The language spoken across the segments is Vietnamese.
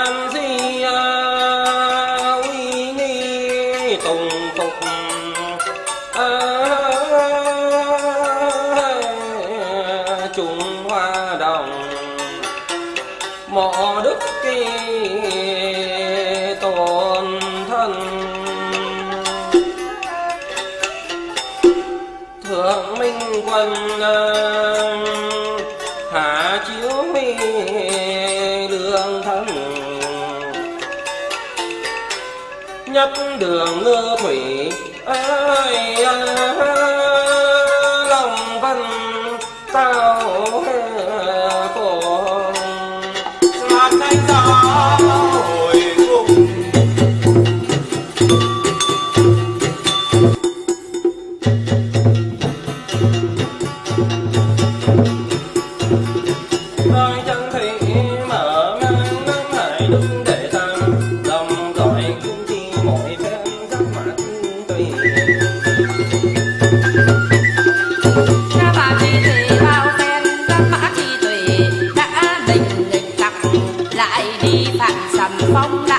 Ramziya. Lại đi phản sầm phong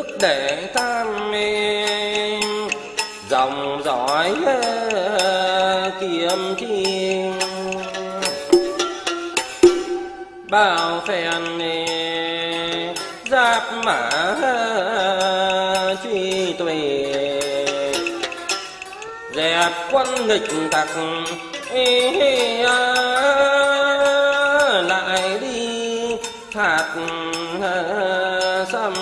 đức đệ tam mê dòng dõi ờ, kiếm chi bao phèn giáp mã ờ, truy tuệ dẹp quân nghịch tặc ờ, lại đi. Phạt xâm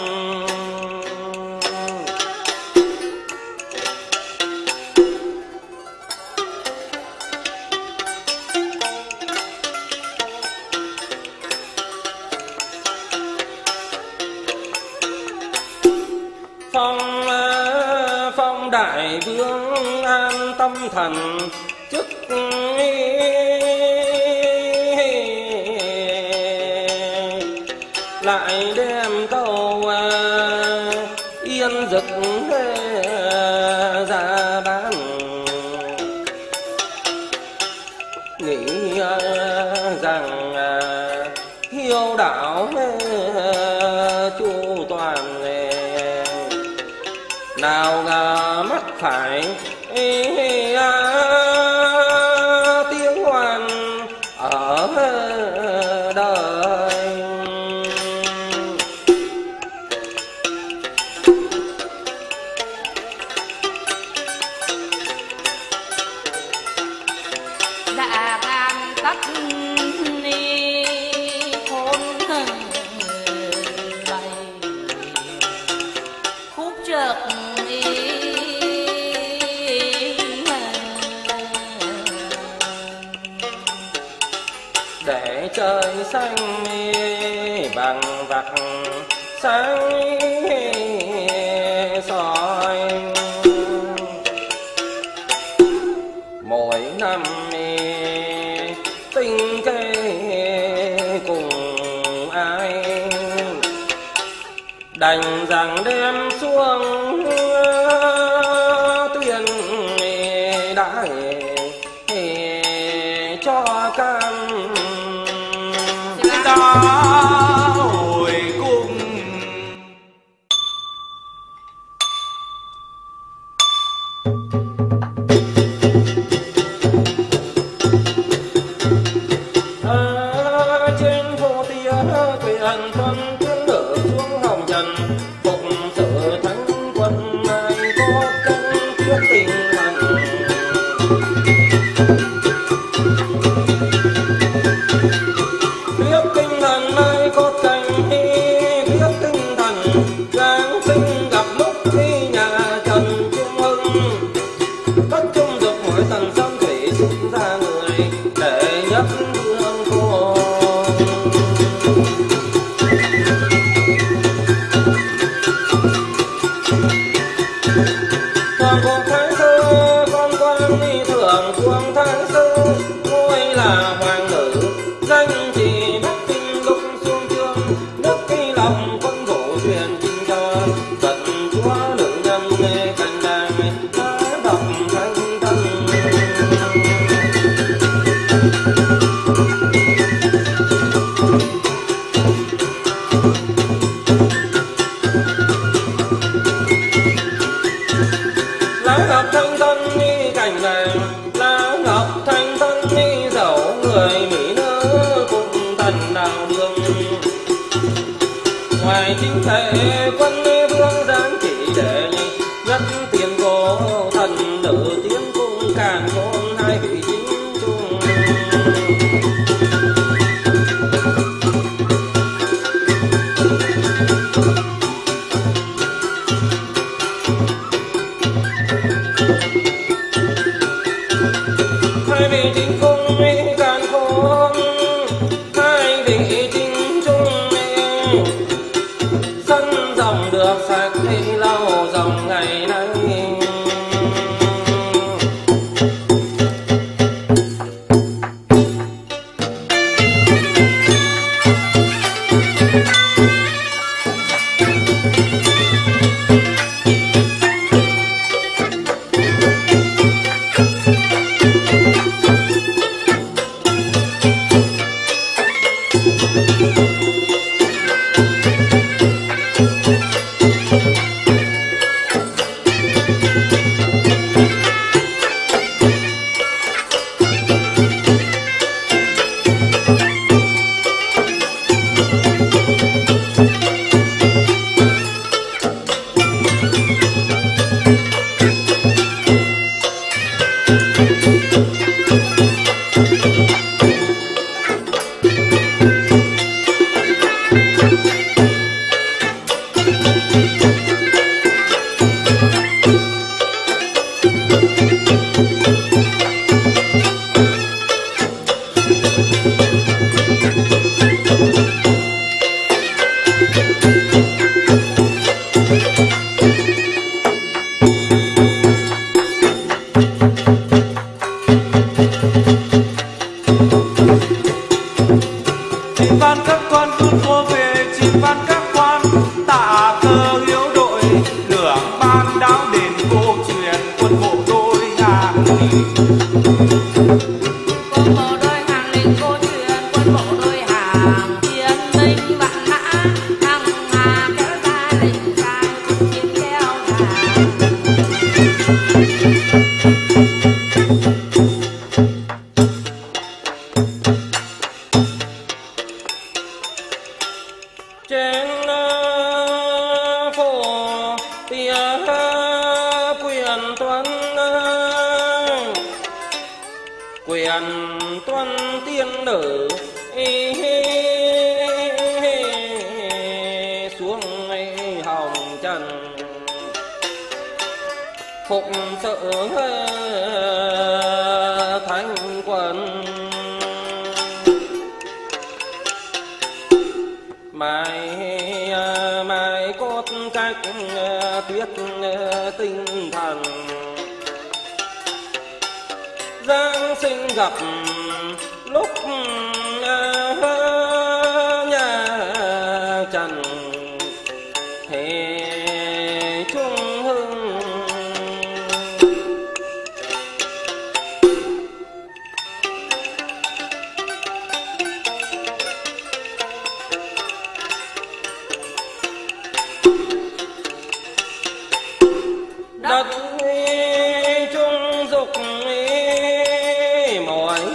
tâm thần chức lại đem câu à, yên giật ra bán nghĩ à, rằng à, hiếu đạo chu toàn nào ngờ mắt phải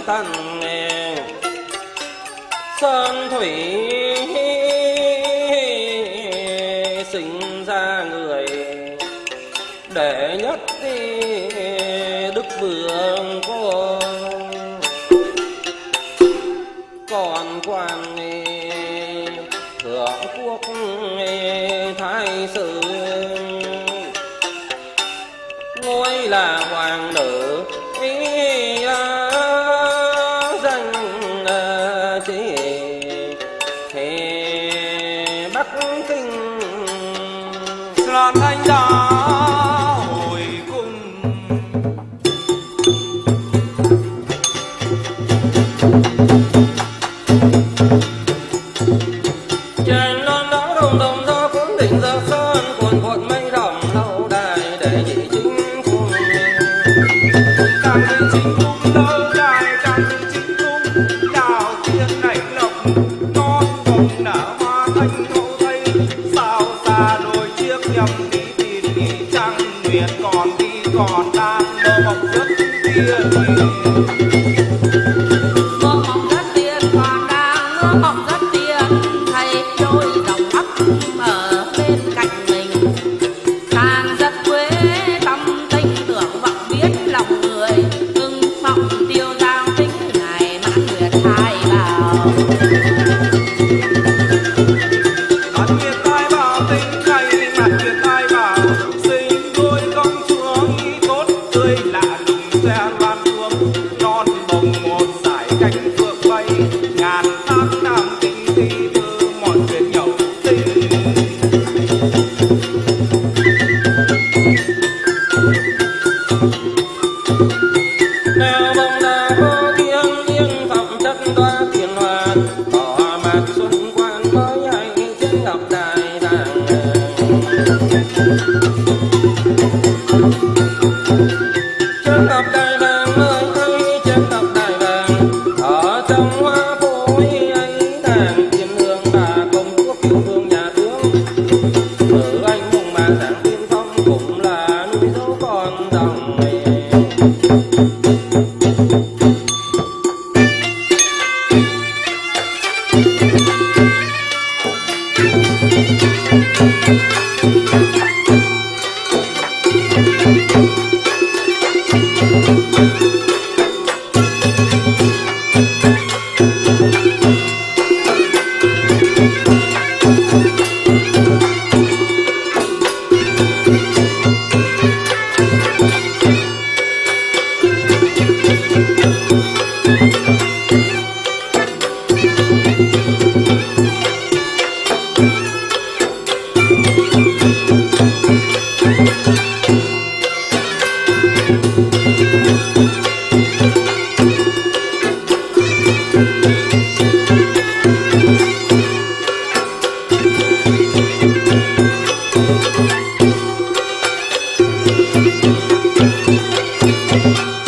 mỏi sơn thủy Bye.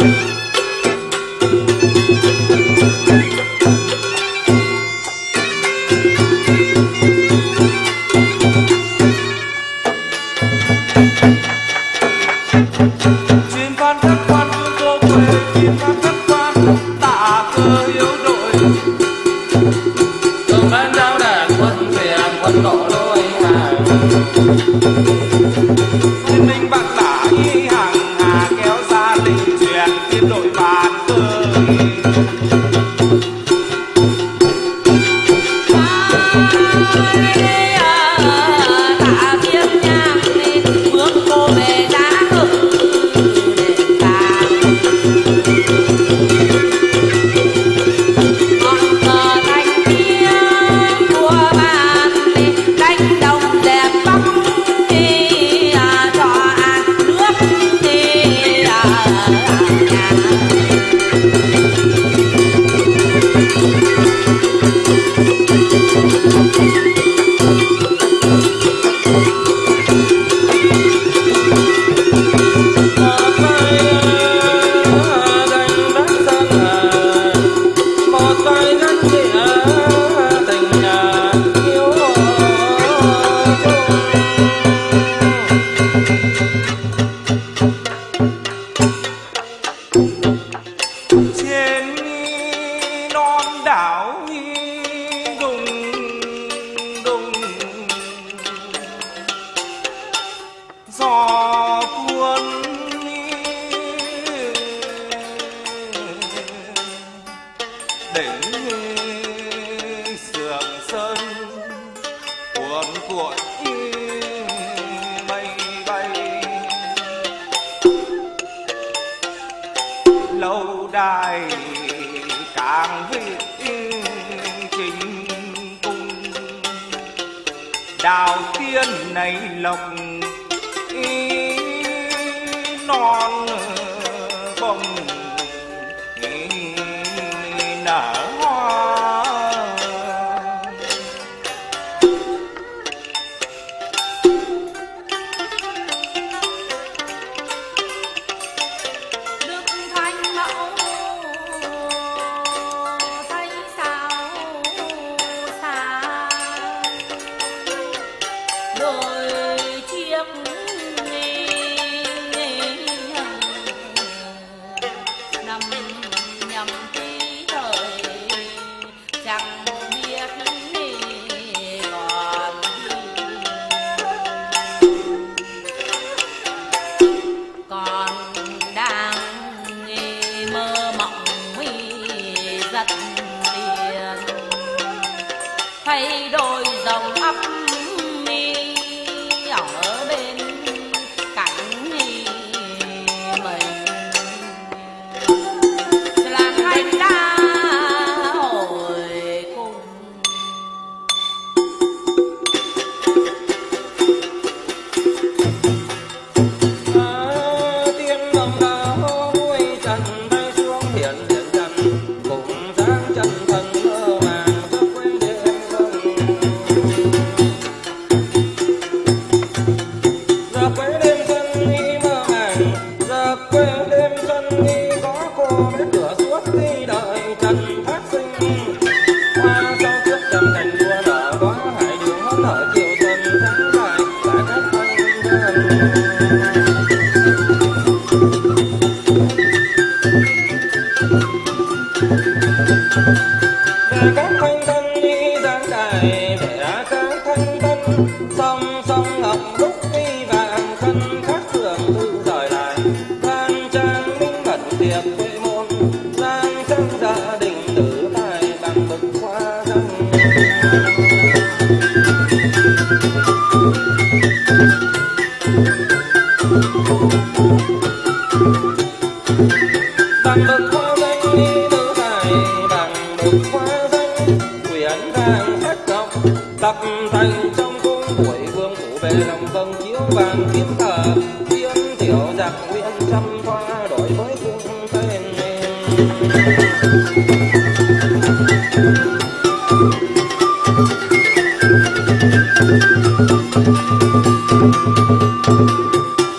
Thank you.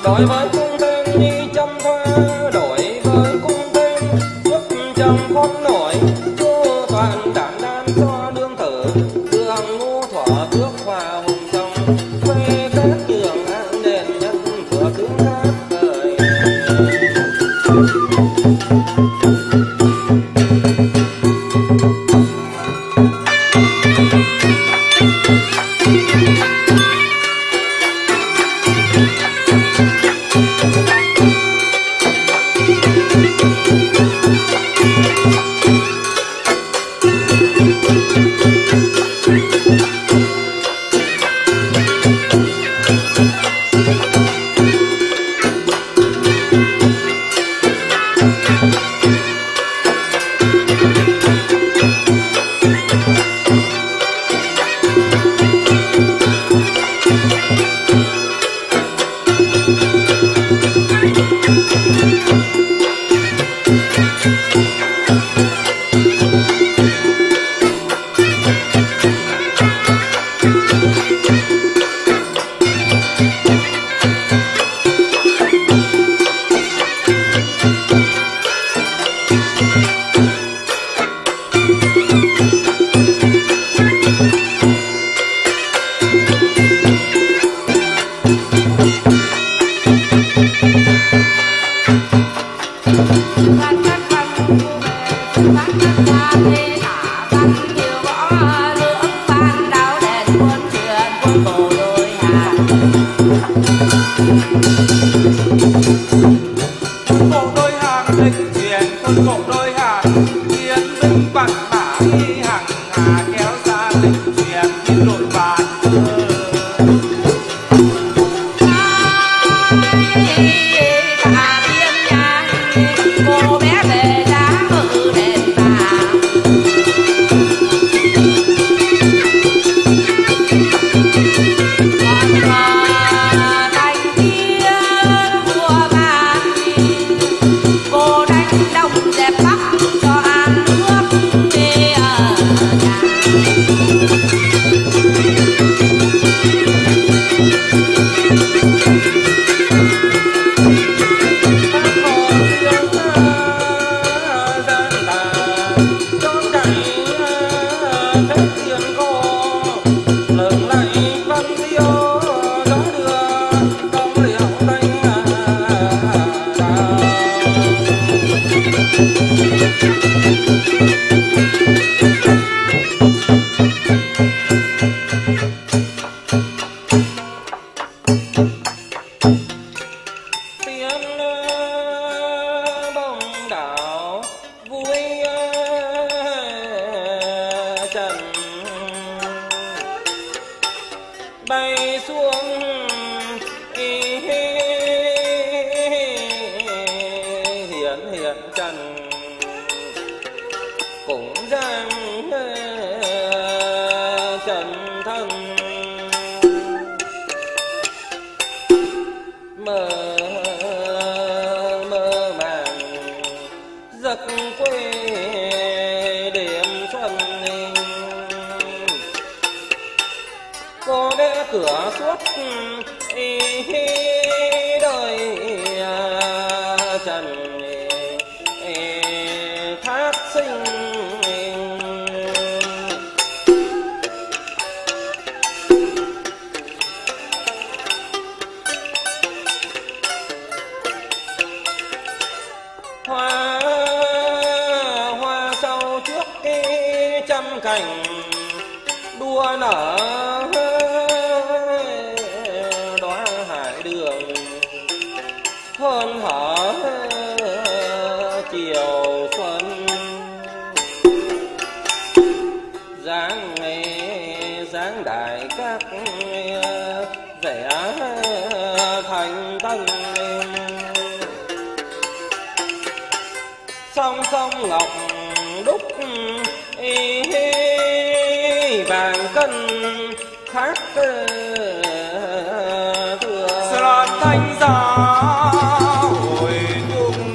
小朋友们 cửa suốt ừ, đời à, trần. sông ngọc đúc y vàng cân khắc sơn ờ, thanh gió hồi chung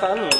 pháp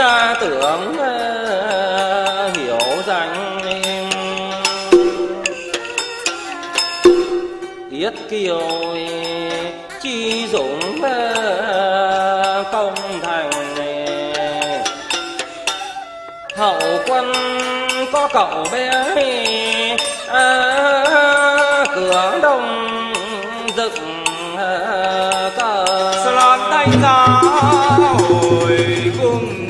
ra tưởng ờ, hiểu rằng yết kiều chi dũng ờ, công thành. Hậu quân có cậu bé à, cửa đông dựng cờ. Slot tay ra hồi cung